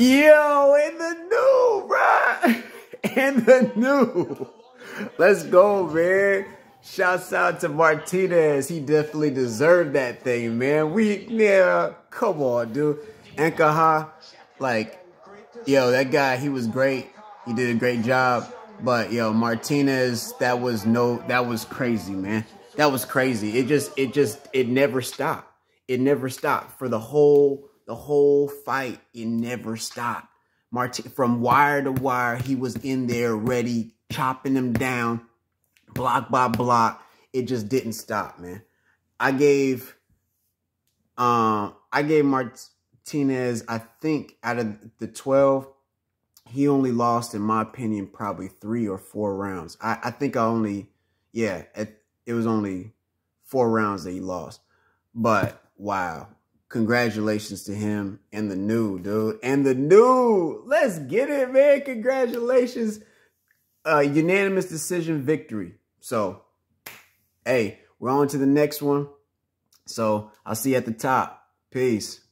Yo, in the new, bruh. In the new. Let's go, man. Shouts out to Martinez. He definitely deserved that thing, man. We, yeah, come on, dude. Ancajas, like, yo, that guy, he was great. He did a great job. But, yo, Martinez, that was no, that was crazy, man. That was crazy. It just, it just, it never stopped. It never stopped for the whole, the whole fight. It never stopped. Martin, from wire to wire, he was in there ready, chopping them down, block by block. It just didn't stop, man. I gave, um, I gave Martinez, I think out of the 12, he only lost, in my opinion, probably three or four rounds. I, I think I only, yeah, it, it was only four rounds that he lost. But wow, congratulations to him and the new dude and the new. Let's get it, man. Congratulations. Uh, unanimous decision victory. So, hey, we're on to the next one. So I'll see you at the top. Peace.